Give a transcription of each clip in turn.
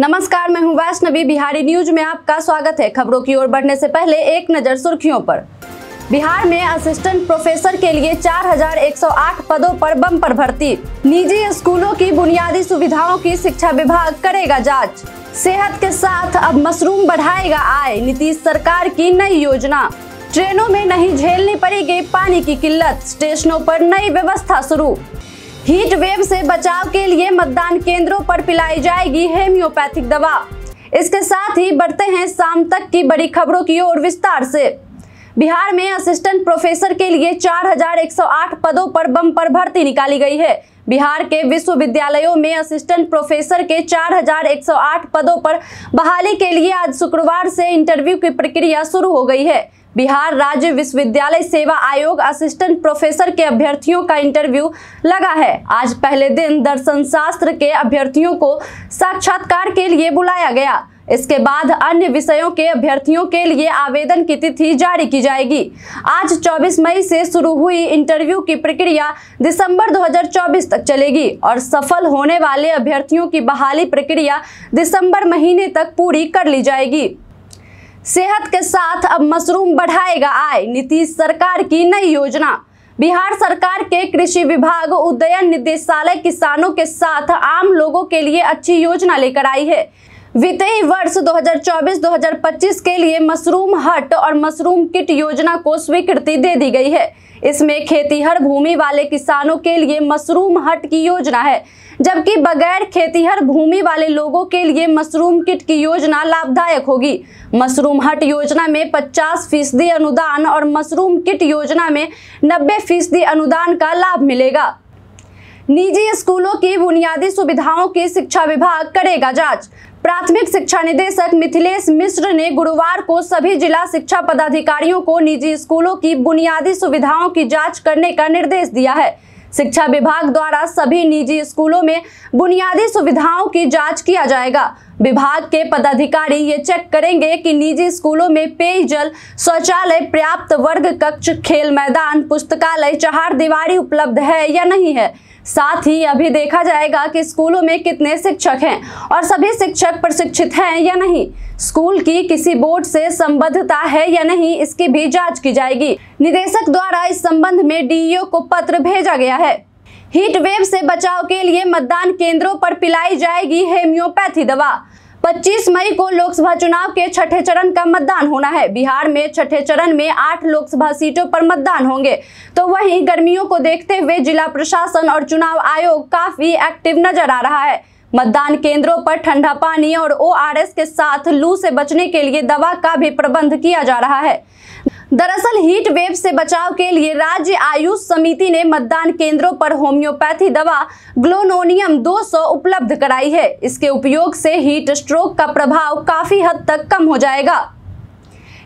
नमस्कार मैं हूँ वैष्णवी। बिहारी न्यूज़ में आपका स्वागत है। खबरों की ओर बढ़ने से पहले एक नज़र सुर्खियों पर। बिहार में असिस्टेंट प्रोफेसर के लिए 4,108 पदों पर बम्पर भर्ती। निजी स्कूलों की बुनियादी सुविधाओं की शिक्षा विभाग करेगा जाँच। सेहत के साथ अब मशरूम बढ़ाएगा आय नीतीश सरकार की नई योजना। ट्रेनों में नहीं झेलनी पड़ेगी पानी की किल्लत स्टेशनों पर नई व्यवस्था शुरू। हीट वेव से बचाव के लिए मतदान केंद्रों पर पिलाई जाएगी हेम्योपैथिक दवा। इसके साथ ही बढ़ते हैं शाम तक की बड़ी खबरों की ओर विस्तार से। बिहार में असिस्टेंट प्रोफेसर के लिए 4,108 पदों पर बम्पर भर्ती निकाली गई है। बिहार के विश्वविद्यालयों में असिस्टेंट प्रोफेसर के 4,108 पदों पर बहाली के लिए आज शुक्रवार से इंटरव्यू की प्रक्रिया शुरू हो गई है। बिहार राज्य विश्वविद्यालय सेवा आयोग असिस्टेंट प्रोफेसर के अभ्यर्थियों का इंटरव्यू लगा है। आज पहले दिन दर्शन शास्त्र के अभ्यर्थियों को साक्षात्कार के लिए बुलाया गया। इसके बाद अन्य विषयों के अभ्यर्थियों के लिए आवेदन की तिथि जारी की जाएगी। आज 24 मई से शुरू हुई इंटरव्यू की प्रक्रिया दिसंबर 2024 तक चलेगी और सफल होने वाले अभ्यर्थियों की बहाली प्रक्रिया दिसंबर महीने तक पूरी कर ली जाएगी। सेहत के साथ अब मशरूम बढ़ाएगा आय। नीतीश सरकार की नई योजना। बिहार सरकार के कृषि विभाग उद्ययन निदेशालय किसानों के साथ आम लोगों के लिए अच्छी योजना लेकर आई है। वित्तीय वर्ष 2024-2025 के लिए मशरूम हट और मशरूम किट योजना को स्वीकृति दे दी गई है। इसमें खेतीहर भूमि वाले किसानों के लिए मशरूम हट की योजना है। जबकि बगैर खेतीहर भूमि वाले लोगों के लिए मशरूम किट की योजना लाभदायक होगी। मशरूम हट योजना में 50 फ़ीसदी अनुदान और मशरूम किट योजना में 90 फ़ीसदी अनुदान का लाभ मिलेगा। निजी स्कूलों की बुनियादी सुविधाओं की शिक्षा विभाग करेगा जाँच। प्राथमिक शिक्षा निदेशक मिथिलेश मिश्र ने गुरुवार को सभी जिला शिक्षा पदाधिकारियों को निजी स्कूलों की बुनियादी सुविधाओं की जाँच करने का निर्देश दिया है। शिक्षा विभाग द्वारा सभी निजी स्कूलों में बुनियादी सुविधाओं की जाँच किया जाएगा। विभाग के पदाधिकारी ये चेक करेंगे कि निजी स्कूलों में पेयजल शौचालय पर्याप्त वर्ग कक्ष, खेल मैदान, पुस्तकालय चहार दीवारी उपलब्ध है या नहीं है। साथ ही अभी देखा जाएगा कि स्कूलों में कितने शिक्षक हैं और सभी शिक्षक प्रशिक्षित हैं या नहीं। स्कूल की किसी बोर्ड से संबद्धता है या नहीं, इसकी भी जाँच की जाएगी। निदेशक द्वारा इस संबंध में डीईओ को पत्र भेजा गया है। हीट वेव से बचाव के लिए मतदान केंद्रों पर पिलाई जाएगी हेम्योपैथी दवा। 25 मई को लोकसभा चुनाव के छठे चरण का मतदान होना है। बिहार में छठे चरण में आठ लोकसभा सीटों पर मतदान होंगे। तो वहीं गर्मियों को देखते हुए जिला प्रशासन और चुनाव आयोग काफ़ी एक्टिव नज़र आ रहा है। मतदान केंद्रों पर ठंडा पानी और ओआरएस के साथ लू से बचने के लिए दवा का भी प्रबंध किया जा रहा है। दरअसल हीट वेव से बचाव के लिए राज्य आयुष समिति ने मतदान केंद्रों पर होम्योपैथी दवा ग्लोनोनियम 200 उपलब्ध कराई है। इसके उपयोग से हीट स्ट्रोक का प्रभाव काफ़ी हद तक कम हो जाएगा।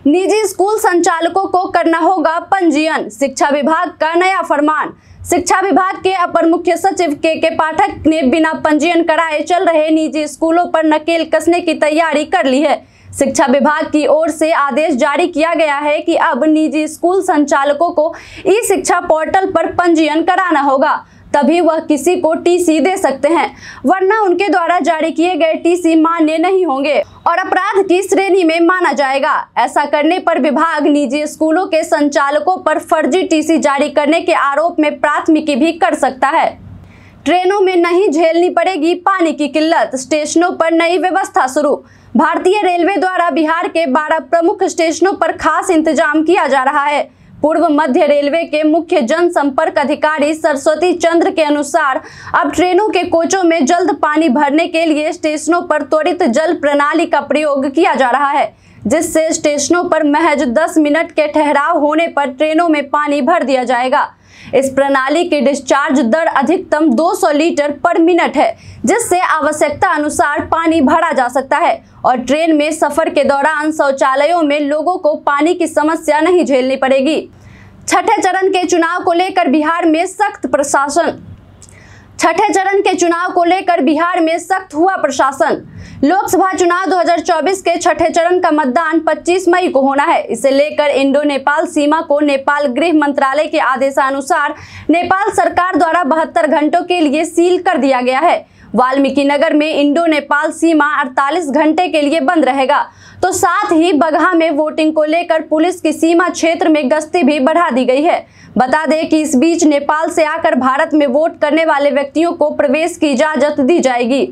निजी स्कूल संचालकों को करना होगा पंजीयन। शिक्षा विभाग का नया फरमान। शिक्षा विभाग के अपर मुख्य सचिव के के पाठक ने बिना पंजीयन कराए चल रहे निजी स्कूलों पर नकेल कसने की तैयारी कर ली है। शिक्षा विभाग की ओर से आदेश जारी किया गया है कि अब निजी स्कूल संचालकों को ई शिक्षा पोर्टल पर पंजीयन कराना होगा। तभी वह किसी को टीसी दे सकते हैं, वरना उनके द्वारा जारी किए गए टीसी मान्य नहीं होंगे और अपराध की श्रेणी में माना जाएगा। ऐसा करने पर विभाग निजी स्कूलों के संचालकों पर फर्जी टीसी जारी करने के आरोप में प्राथमिकी भी कर सकता है। ट्रेनों में नहीं झेलनी पड़ेगी पानी की किल्लत, स्टेशनों पर नई व्यवस्था शुरू भारतीय रेलवे द्वारा बिहार के 12 प्रमुख स्टेशनों पर खास इंतज़ाम किया जा रहा है। पूर्व मध्य रेलवे के मुख्य जनसंपर्क अधिकारी सरस्वती चंद्र के अनुसार, अब ट्रेनों के कोचों में जल्द पानी भरने के लिए स्टेशनों पर त्वरित जल प्रणाली का प्रयोग किया जा रहा है। जिससे स्टेशनों पर महज 10 मिनट के ठहराव होने पर ट्रेनों में पानी भर दिया जाएगा। इस प्रणाली की डिस्चार्ज दर अधिकतम 200 लीटर पर मिनट है, जिससे आवश्यकता अनुसार पानी भरा जा सकता है और ट्रेन में सफ़र के दौरान शौचालयों में लोगों को पानी की समस्या नहीं झेलनी पड़ेगी। छठे चरण के चुनाव को लेकर बिहार में सख्त प्रशासन छठे चरण के चुनाव को लेकर बिहार में सख्त हुआ प्रशासन। लोकसभा चुनाव 2024 के छठे चरण का मतदान 25 मई को होना है। इसे लेकर इंडो नेपाल सीमा को नेपाल गृह मंत्रालय के आदेशानुसार नेपाल सरकार द्वारा बहत्तर घंटों के लिए सील कर दिया गया है। वाल्मीकि नगर में इंडो नेपाल सीमा 48 घंटे के लिए बंद रहेगा। तो साथ ही बगहा में वोटिंग को लेकर पुलिस की सीमा क्षेत्र में गश्ती भी बढ़ा दी गई है। बता दें कि इस बीच नेपाल से आकर भारत में वोट करने वाले व्यक्तियों को प्रवेश की इजाज़त दी जाएगी।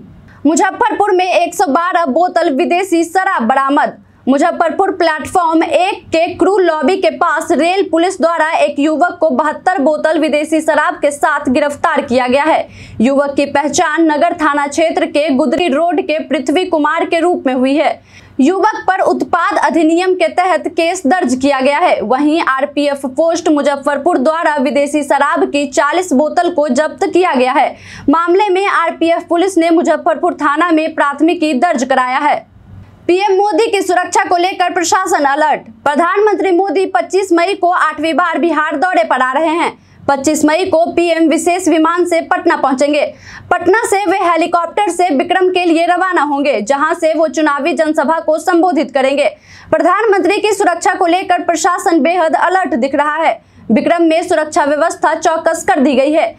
मुजफ्फरपुर में 112 बोतल विदेशी शराब बरामद। मुजफ्फरपुर प्लेटफॉर्म एक के क्रू लॉबी के पास रेल पुलिस द्वारा एक युवक को बहत्तर बोतल विदेशी शराब के साथ गिरफ़्तार किया गया है। युवक की पहचान नगर थाना क्षेत्र के गुदरी रोड के पृथ्वी कुमार के रूप में हुई है। युवक पर उत्पाद अधिनियम के तहत केस दर्ज किया गया है। वहीं आरपीएफ पोस्ट मुजफ्फरपुर द्वारा विदेशी शराब की 40 बोतल को जब्त किया गया है। मामले में आरपीएफ पुलिस ने मुजफ्फरपुर थाना में प्राथमिकी दर्ज कराया है। पीएम मोदी की सुरक्षा को लेकर प्रशासन अलर्ट। प्रधानमंत्री मोदी 25 मई को आठवीं बार बिहार दौरे पर आ रहे हैं। 25 मई को पीएम विशेष विमान से पटना पहुँचेंगे। पटना से वे हेलीकॉप्टर से विक्रम के लिए रवाना होंगे, जहाँ से वो चुनावी जनसभा को संबोधित करेंगे। प्रधानमंत्री की सुरक्षा को लेकर प्रशासन बेहद अलर्ट दिख रहा है। विक्रम में सुरक्षा व्यवस्था चौकस कर दी गई है।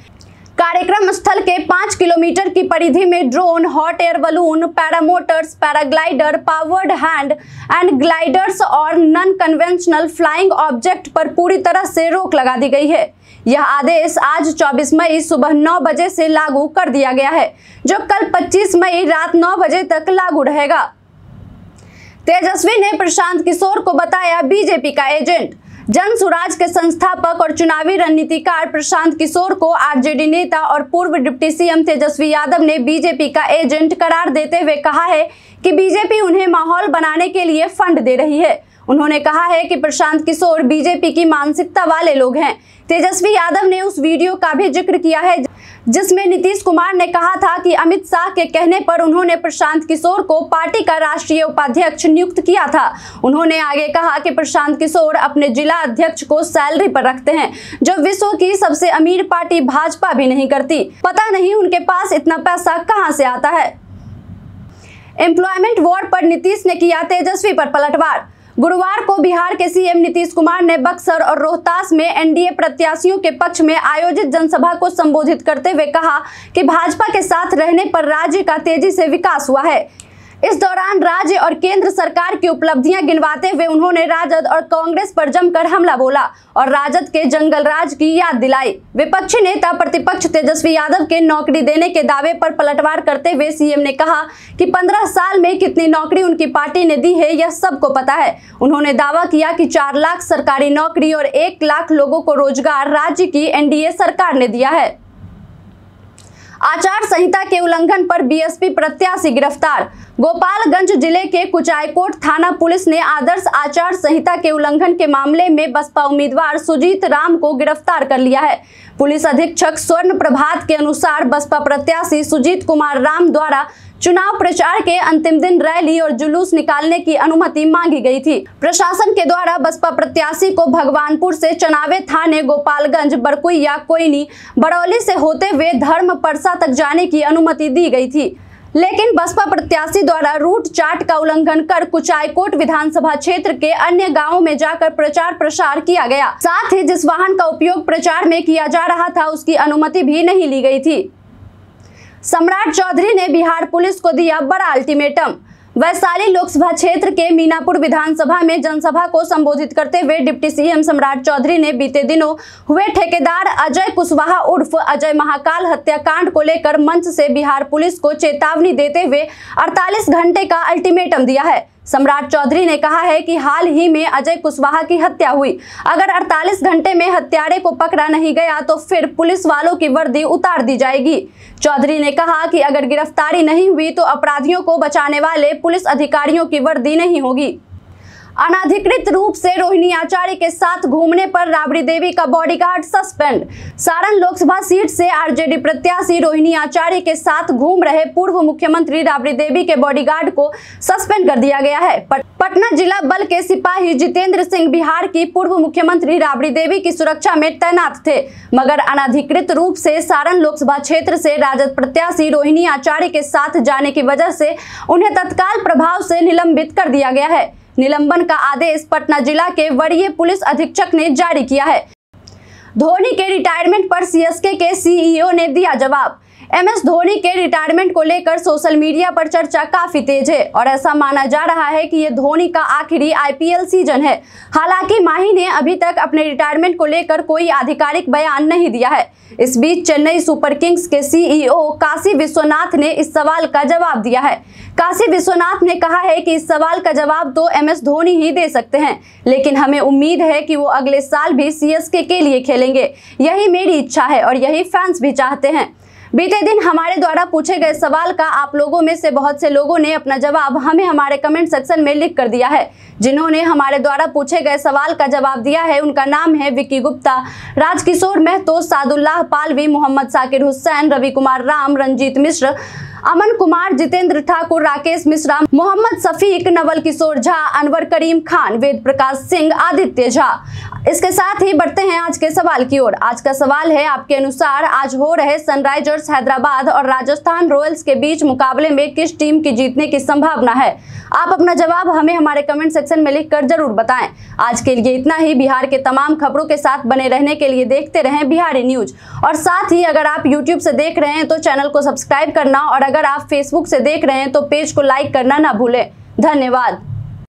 कार्यक्रम स्थल के पाँच किलोमीटर की परिधि में drone, hot air balloon, paramotors, paraglider, powered hand and gliders और नॉन कन्वेंशनल फ्लाइंग ऑब्जेक्ट पर पूरी तरह से रोक लगा दी गई है। यह आदेश आज 24 मई सुबह 9 बजे से लागू कर दिया गया है, जो कल 25 मई रात 9 बजे तक लागू रहेगा। तेजस्वी ने प्रशांत किशोर को बताया, बीजेपी का एजेंट। जन स्वराज के संस्थापक और चुनावी रणनीतिकार प्रशांत किशोर को आरजेडी नेता और पूर्व डिप्टी सीएम तेजस्वी यादव ने बीजेपी का एजेंट करार देते हुए कहा है कि बीजेपी उन्हें माहौल बनाने के लिए फंड दे रही है। उन्होंने कहा है कि प्रशांत किशोर बीजेपी की मानसिकता वाले लोग हैं। तेजस्वी यादव ने उस वीडियो का भी ज़िक्र किया है, जिसमें नीतीश कुमार ने कहा था कि अमित शाह के कहने पर उन्होंने प्रशांत किशोर को पार्टी का राष्ट्रीय उपाध्यक्ष नियुक्त किया था। उन्होंने आगे कहा कि प्रशांत किशोर अपने जिला अध्यक्ष को सैलरी पर रखते हैं, जो विश्व की सबसे अमीर पार्टी भाजपा भी नहीं करती। पता नहीं उनके पास इतना पैसा कहाँ से आता है। एम्प्लॉयमेंट वॉर पर नीतीश ने किया तेजस्वी पर पलटवार गुरुवार को बिहार के सीएम नीतीश कुमार ने बक्सर और रोहतास में एनडीए प्रत्याशियों के पक्ष में आयोजित जनसभा को संबोधित करते हुए कहा कि भाजपा के साथ रहने पर राज्य का तेज़ी से विकास हुआ है। इस दौरान राज्य और केंद्र सरकार की उपलब्धियाँ गिनवाते हुए उन्होंने राजद और कांग्रेस पर जमकर हमला बोला और राजद के जंगल राज की याद दिलाई। विपक्षी नेता प्रतिपक्ष तेजस्वी यादव के नौकरी देने के दावे पर पलटवार करते हुए सीएम ने कहा कि 15 साल में कितनी नौकरी उनकी पार्टी ने दी है, यह सबको पता है। उन्होंने दावा किया कि चार लाख सरकारी नौकरी और एक लाख लोगों को रोज़गार राज्य की एनडीए सरकार ने दिया है। आचार संहिता के उल्लंघन पर बीएसपी प्रत्याशी गिरफ़्तार। गोपालगंज ज़िले के कुचायकोट थाना पुलिस ने आदर्श आचार संहिता के उल्लंघन के मामले में बसपा उम्मीदवार सुजीत राम को गिरफ़्तार कर लिया है। पुलिस अधीक्षक स्वर्ण प्रभात के अनुसार बसपा प्रत्याशी सुजीत कुमार राम द्वारा चुनाव प्रचार के अंतिम दिन रैली और जुलूस निकालने की अनुमति मांगी गई थी। प्रशासन के द्वारा बसपा प्रत्याशी को भगवानपुर से चनावे थाने गोपालगंज, बरकुइया कोयनी बरौली से होते हुए धर्म परसा तक जाने की अनुमति दी गई थी। लेकिन बसपा प्रत्याशी द्वारा रूट चार्ट का उल्लंघन कर कुचायकोट विधानसभा क्षेत्र के अन्य गाँवों में जाकर प्रचार प्रसार किया गया। साथ ही जिस वाहन का उपयोग प्रचार में किया जा रहा था, उसकी अनुमति भी नहीं ली गई थी। सम्राट चौधरी ने बिहार पुलिस को दिया बड़ा अल्टीमेटम। वैशाली लोकसभा क्षेत्र के मीनापुर विधानसभा में जनसभा को संबोधित करते हुए डिप्टी सीएम सम्राट चौधरी ने बीते दिनों हुए ठेकेदार अजय कुशवाहा उर्फ़ अजय महाकाल हत्याकांड को लेकर मंच से बिहार पुलिस को चेतावनी देते हुए 48 घंटे का अल्टीमेटम दिया है। सम्राट चौधरी ने कहा है कि हाल ही में अजय कुशवाहा की हत्या हुई। अगर 48 घंटे में हत्यारे को पकड़ा नहीं गया तो फिर पुलिस वालों की वर्दी उतार दी जाएगी। चौधरी ने कहा कि अगर गिरफ्तारी नहीं हुई तो अपराधियों को बचाने वाले पुलिस अधिकारियों की वर्दी नहीं होगी। अनाधिकृत रूप से रोहिणी आचार्य के साथ घूमने पर राबड़ी देवी का bodyguard suspend Saran Lok Sabha seat से आरजेडी प्रत्याशी रोहिणी आचार्य के साथ घूम रहे पूर्व मुख्यमंत्री राबड़ी देवी के बॉडीगार्ड को सस्पेंड कर दिया गया है। पटना जिला बल के सिपाही जितेंद्र सिंह बिहार की पूर्व मुख्यमंत्री राबड़ी देवी की सुरक्षा में तैनात थे। मगर अनाधिकृत रूप से सारण लोकसभा क्षेत्र से राजद प्रत्याशी रोहिणी आचार्य के साथ जाने की वजह से उन्हें तत्काल प्रभाव से निलंबित कर दिया गया है। निलंबन का आदेश पटना जिला के वरीय पुलिस अधीक्षक ने जारी किया है। धोनी के रिटायरमेंट पर सीएसके के सीईओ ने दिया जवाब। एम एस धोनी के रिटायरमेंट को लेकर सोशल मीडिया पर चर्चा काफ़ी तेज है और ऐसा माना जा रहा है कि ये धोनी का आखिरी आईपीएल सीज़न है। हालाँकि माही ने अभी तक अपने रिटायरमेंट को लेकर कोई आधिकारिक बयान नहीं दिया है। इस बीच चेन्नई सुपर किंग्स के सीईओ काशी विश्वनाथ ने इस सवाल का जवाब दिया है। काशी विश्वनाथ ने कहा है कि इस सवाल का जवाब तो एम एस धोनी ही दे सकते हैं, लेकिन हमें उम्मीद है कि वो अगले साल भी सीएसके के लिए खेलेंगे। यही मेरी इच्छा है और यही फैंस भी चाहते हैं। बीते दिन हमारे द्वारा पूछे गए सवाल का आप लोगों में से बहुत से लोगों ने अपना जवाब हमें हमारे कमेंट सेक्शन में लिख कर दिया है। जिन्होंने हमारे द्वारा पूछे गए सवाल का जवाब दिया है, उनका नाम है विकी गुप्ता, राजकिशोर महतो, सादुल्लाह पालवी, मोहम्मद साकिर हुसैन रवि कुमार राम, रंजीत मिश्र अमन कुमार, जितेंद्र ठाकुर, राकेश मिश्रा, मोहम्मद शफीक नवल किशोर झा, अनवर करीम खान, वेद प्रकाश सिंह, आदित्य झा। इसके साथ ही बढ़ते हैं आज के सवाल की ओर। आज का सवाल है आपके अनुसार आज हो रहे सनराइजर्स हैदराबाद और राजस्थान रॉयल्स के बीच मुकाबले में किस टीम की जीतने की संभावना है? आप अपना जवाब हमें हमारे कमेंट सेक्शन में लिखकर ज़रूर बताएँ। आज के लिए इतना ही। बिहार के तमाम खबरों के साथ बने रहने के लिए देखते रहें बिहारी न्यूज़। और साथ ही अगर आप यूट्यूब से देख रहे हैं तो चैनल को सब्सक्राइब करना और अगर आप फेसबुक से देख रहे हैं तो पेज को लाइक करना ना भूलें। धन्यवाद।